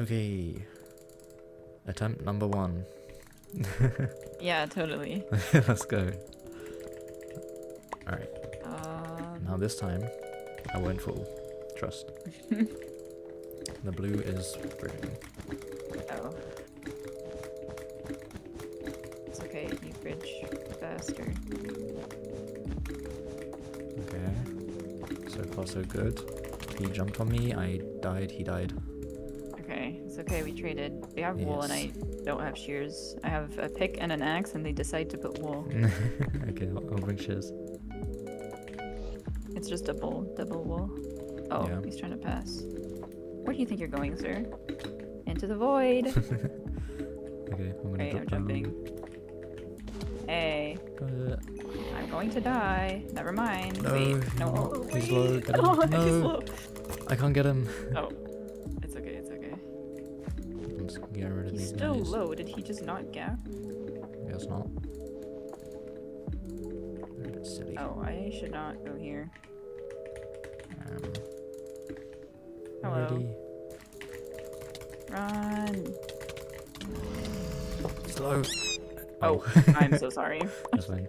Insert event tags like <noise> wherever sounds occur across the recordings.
Okay. Attempt number one. <laughs> Yeah, totally. <laughs> Let's go. Alright, Um, now this time I went full. Trust. <laughs> the blue is bridging. oh. It's okay, you bridge faster. Okay. So far so good. He jumped on me, I died, he died. Okay, we traded. We have wool and I don't have shears. I have a pick and an axe and they decide to put wool. <laughs> okay, I'll, I'll bring shears. It's just double, double wool. Oh, Yeah. he's trying to pass. Where do you think you're going, sir? Into the void. <laughs> Okay, I'm gonna Okay, drop I'm down. Um, jumping. Hey. I'm going to die. Never mind. No, Wait, no. no, he's low, get him. <laughs> Oh, No. low. I can't get him. Oh, still guys. low. Did he just not gap? Guess not. A bit silly. Oh, I should not go here. Um, Hello. ready? Run. Slow. Oh, <laughs> I'm so sorry. <laughs> That's fine.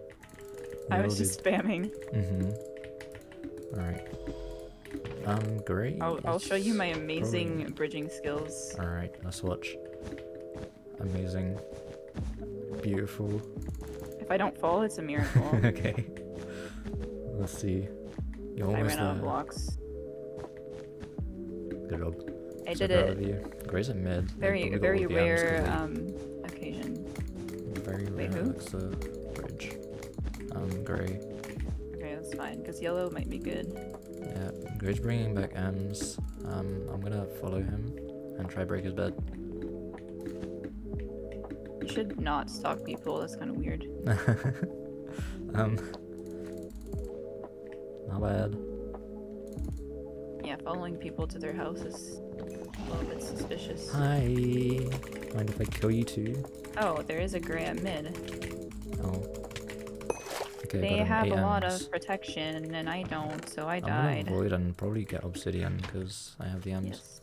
I was just spamming. Mm-hmm. Alright. Um, great. I'll, I'll show you my amazing probably. bridging skills. Alright, let's watch. Amazing. Beautiful. If I don't fall, it's a miracle. <laughs> okay. Let's see. You're I almost ran out of blocks. Good job. I So did it. You. Gray's at mid. Very, got very all the items rare um, occasion. Very rare. Wait, who? The bridge. Um, Gray. Okay, that's fine, because yellow might be good. Yeah, Gray's bringing back M's. Um, I'm gonna follow him and try break his bed. Should not stalk people, that's kind of weird. <laughs> um, not bad. Yeah, following people to their house is a little bit suspicious. Hi. Mind if I kill you too? Oh, there is a gray at mid. Oh. Okay, They have a lot of protection, and I don't, so I died. I'm gonna avoid and probably get obsidian because I have the M's. Yes.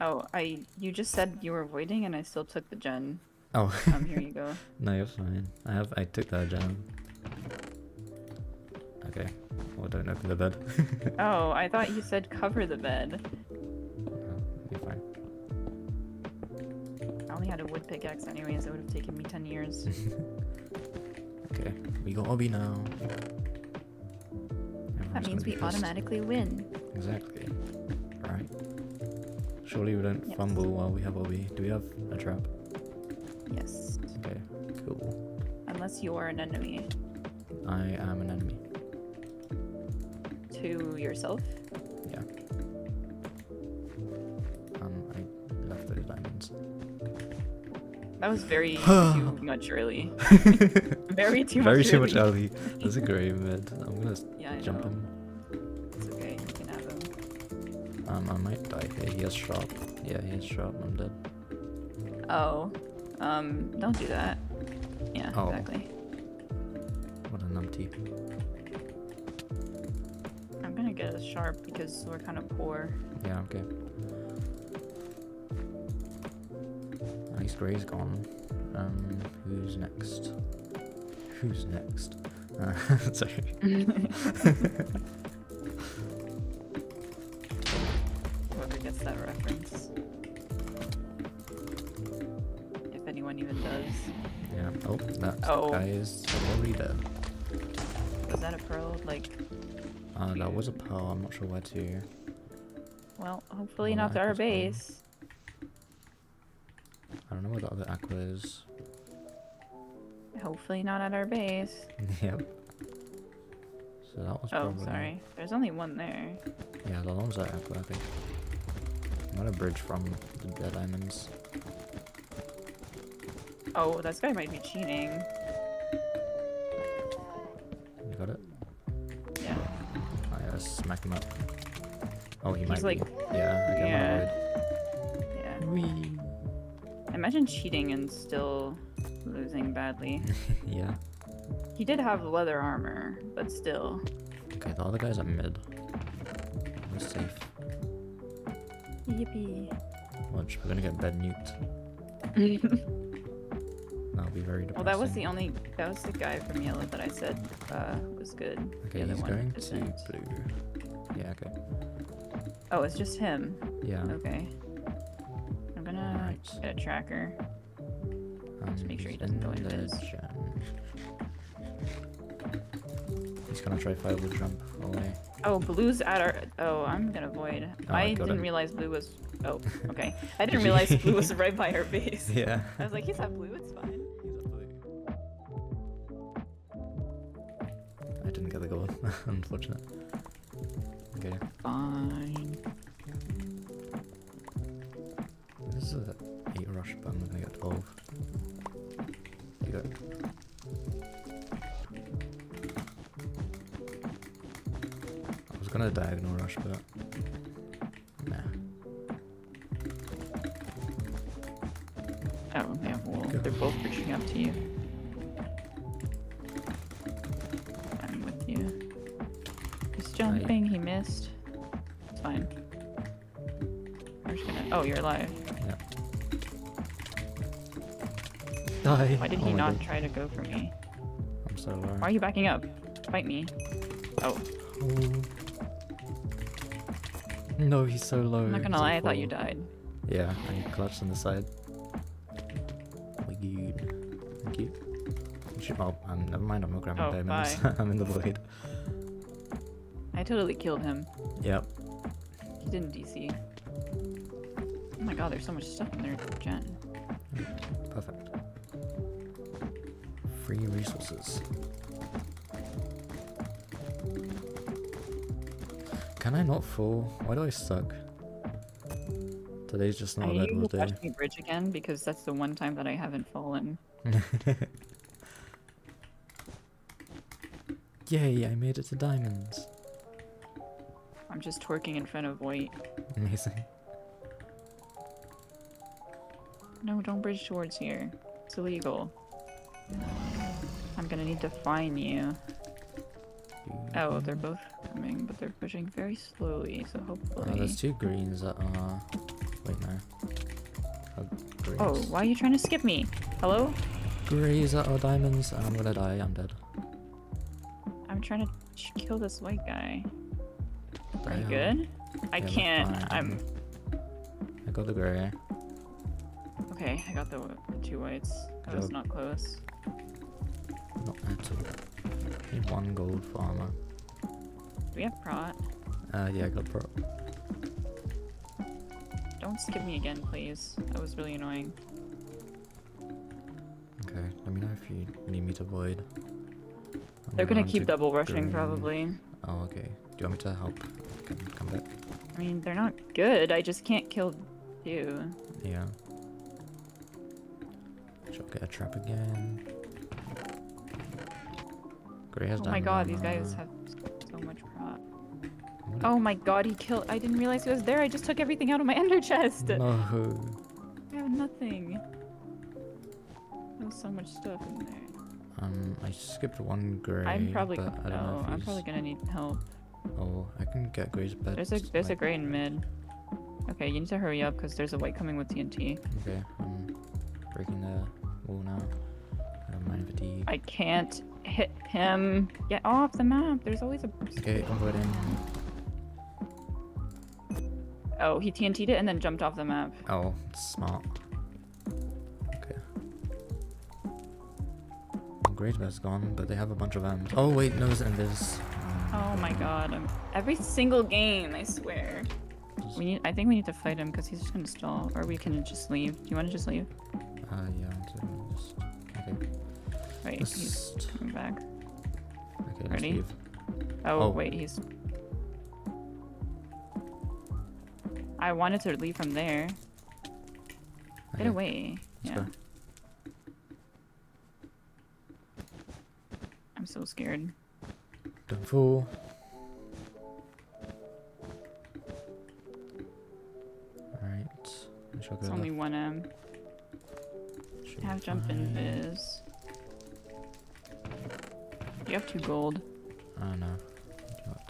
Oh, I. You just said you were avoiding, and I still took the gen. Oh, Um, here you go. <laughs> no, you're fine. I have. I took that gen. Okay. Well, don't open the bed. <laughs> Oh, I thought you said cover the bed. You're fine. I only had a wood pickaxe anyways, it would have taken me 10 years. <laughs> Okay, we got Obby now. That means we pissed. automatically win. Exactly. Surely we don't Yes. fumble while we have Obby. Do we have a trap? Yes. Okay, cool. Unless you are an enemy I am an enemy. to yourself. Yeah. Um, I left those diamonds. That was very <gasps> too much early. <laughs> Very too Very much too much early. That's a great mid. I'm gonna <laughs> Yeah, jump him. Um, I might die here. He has sharp. Yeah, he has sharp. I'm dead. Oh. Um, don't do that. Yeah, Oh. exactly. What a numpty. I'm gonna get a sharp because we're kind of poor. Yeah, okay. Least Gray's gone. Um, who's next? Who's next? Uh, <laughs> sorry. <laughs> Oh, that Oh. guy is already dead. Was that a pearl? Like, Uh, that was a pearl. I'm not sure where to. well, hopefully not to our base. I don't know where the other aqua is. Hopefully not at our base. <laughs> yep. So that was Oh, sorry. There's only one there. Yeah, the one's at aqua, I think. I'm gonna bridge from the dead diamonds. Oh, this guy might be cheating. You got it? Yeah. Oh, yeah, let's smack him up. Oh, he He's might like- be. Yeah, okay, Yeah. I'm Yeah. avoid. Imagine cheating and still losing badly. <laughs> yeah. He did have leather armor, but still. Okay, the other guy's at mid. We're safe. Yippee. Watch, we're gonna get bed nuked. <laughs> That'll be very depressing. well, that was the only. That was the guy from yellow that I said uh, was good. Okay, the he's going to blue. Yeah, okay. Oh, it's just him. Yeah. Okay. I'm gonna Alright. get a tracker. Um, Just make sure he doesn't go in the invis. gen. He's gonna try to fireball jump away. Oh, blue's at our. Oh, I'm gonna avoid. Oh, I I didn't him. realize blue was. Oh, <laughs> okay. I Did didn't realize blue was right by our base. <laughs> Yeah. I was like, he's at blue. It's fine. I didn't get the goal. <laughs> Unfortunate. Okay. Fine. This is a 8 rush, but I'm gonna get 12. You go. I was gonna diagonal rush, but. Nah. Oh, yeah. Well, Go. they're both reaching up to you. Oh, you're alive. Yeah. Die! Why did Oh he my not God. try to go for me? I'm so low. Why are you backing up? Fight me. Oh, Oh. No, he's so low. I'm not gonna he's lie. I thought you died. Yeah, and he clutched on the side. Thank you. You Oh, um, never mind, I'm not grabbing Oh, diamonds. <laughs> I'm in the void. I totally killed him. Yep. He didn't DC. Oh my god, there's so much stuff in there, Jen. Perfect. Free resources. Can I not fall? Why do I suck? Today's just not I a bad will watch day. me bridge again because that's the one time that I haven't fallen. <laughs> Yay, I made it to diamonds. I'm just twerking in front of white. Amazing. No, don't bridge towards here. It's illegal. I'm gonna need to fine you. Oh, they're mm-hmm. both coming, but they're pushing very slowly, so Oh, hopefully. there's two greens that are. Wait, no. Oh, greens. Oh, why are you trying to skip me? Hello? Greys that uh, are oh, diamonds, and I'm gonna die. I'm dead. I'm trying to kill this white guy. Are you good? I Yeah, can't. I'm. I got the grey. Okay, I got the, the two whites. That was not close. Not at all. Need one gold for armor. Do we have prot? Uh, yeah, I got pro. Don't skip me again, please. That was really annoying. Okay, let me know if you need me to void. I'm They're gonna keep double rushing, green. probably. Oh, okay. Do you want me to help? Can come back? I mean, they're not good. I just can't kill you. Yeah. Shall I get a trap again? Grey has done. Oh my god, these guys have so much. What Oh my god, he killed. I didn't realize he was there. I just took everything out of my <laughs> ender chest. No. I have nothing. There's so much stuff in there. Um, I skipped one grey. I'm probably but I don't know no. if I'm he's- probably gonna need help. Oh, I can get Gray's bed. There's a there's a gray in mid. Okay, you need to hurry up because there's a white coming with TNT. Okay, I'm breaking the wall now. I mind fatigue. I can't hit him. Get off the map. There's always a. Okay, I'm voiding. Oh, he TNT'd it and then jumped off the map. Oh, smart. Okay. Great bed's gone, but they have a bunch of M's. Oh wait, no, it's Invis. Oh my god. I'm... Every single game, I swear. We need. I think we need to fight him because he's just gonna stall, or we can just leave. Do you want to just leave? Uh, he's coming back. Okay, Ready? Oh, Oh. wait, he's. I wanted to leave from there. Get Okay, away. let's yeah. go. I'm so scared. Don't fall. Alright. I shall go It's only left. 1M. Should Have jump invis. You have two gold. Oh no.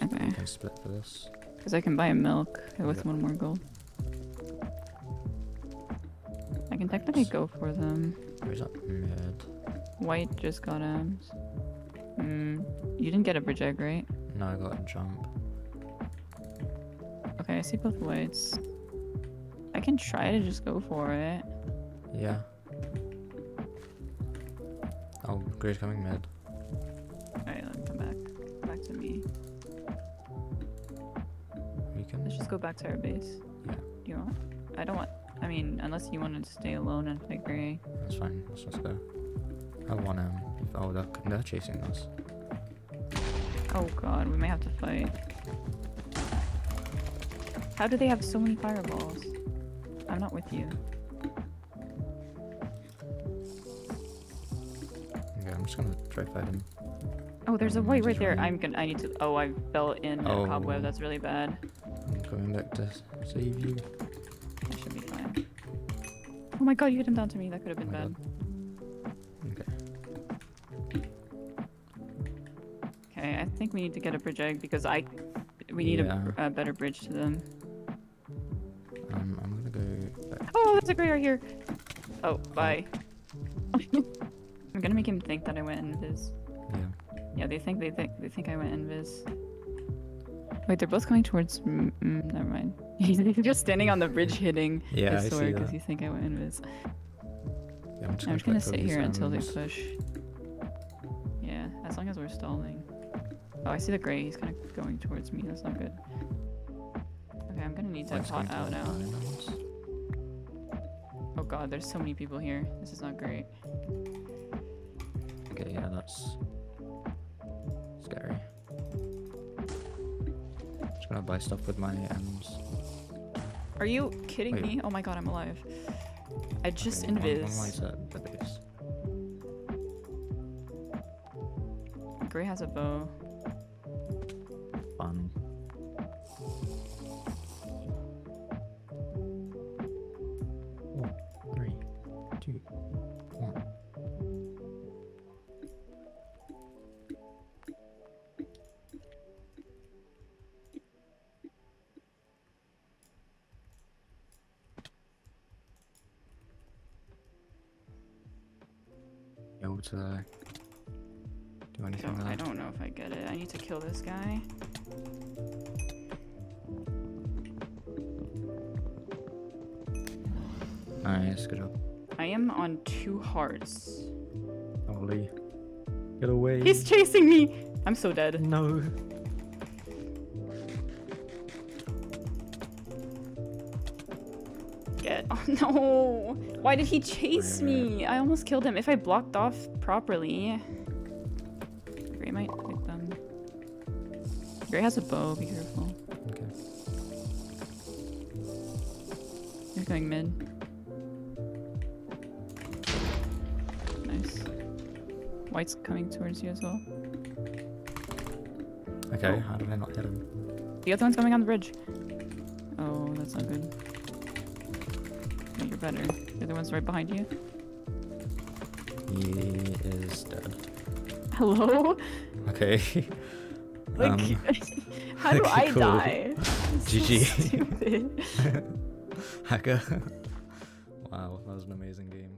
Okay. I can split for this. Because I can buy a milk with Yep. one more gold. I can technically go for them. Where's that mid? White just got M's. Hmm. You didn't get a bridge egg, right? No, I got a jump. Okay, I see both whites. I can try to just go for it. Yeah. Oh, Gray's coming mid. Back to me. We can. Let's just go back to our base. Yeah. Do you want? I don't want. I mean, unless you want to stay alone and gray. That's fine. Let's just go. I want to. Oh, they're, they're chasing us. Oh god, we may have to fight. How do they have so many fireballs? I'm not with you. Okay, I'm just gonna try fight him. Oh, there's a white right there. I'm gonna. I need to. Oh, I fell in a cobweb. Oh. That's really bad. I'm going back to save you. I should be fine. Oh my god, you hit him down to me. That could have been Oh bad. Okay. Okay, I think we need to get a bridge egg because I. We need Yeah. a, a better bridge to them. Um, I'm gonna go back. Oh, there's a gray right here. Oh, bye. <laughs> I'm gonna make him think that I went invis. Yeah. Yeah, they think they think they think I went invis. Wait, they're both coming towards. Mm, mm, never mind. <laughs> He's just standing on the bridge hitting Yeah, his sword because you think I went invis. Yeah, I'm just I'm gonna, just gonna sit here until they push. Yeah, as long as we're stalling. Oh, I see the gray. He's kind of going towards me. That's not good. Okay, I'm gonna need to pot out now. Oh god, there's so many people here. This is not great. Okay, yeah, that's scary. Just gonna buy stuff with my M's. Are you kidding Wait. me? Oh my god, I'm alive. I just Okay, one- invis. One white's at the base. Gray has a bow. Fun. Able to do I anything don't, I don't know if I get it. I need to kill this guy. Nice, good job. I am on two hearts. Holy. Get away. He's chasing me! I'm so dead. No. Get. <laughs> Oh no! Why did he chase me? I almost killed him. If I blocked off properly. Gray might pick them. Gray has a bow, be careful. Okay. He's going mid. Nice. White's coming towards you as well. Okay, how did I not hit him? The other one's coming on the bridge. Oh, that's not good. You're better. The other one's right behind you. He is dead. Hello? Okay. Like, <laughs> Um, <laughs> how do okay, I cool. die? This is so GG. stupid. <laughs> Hacker. wow, that was an amazing game.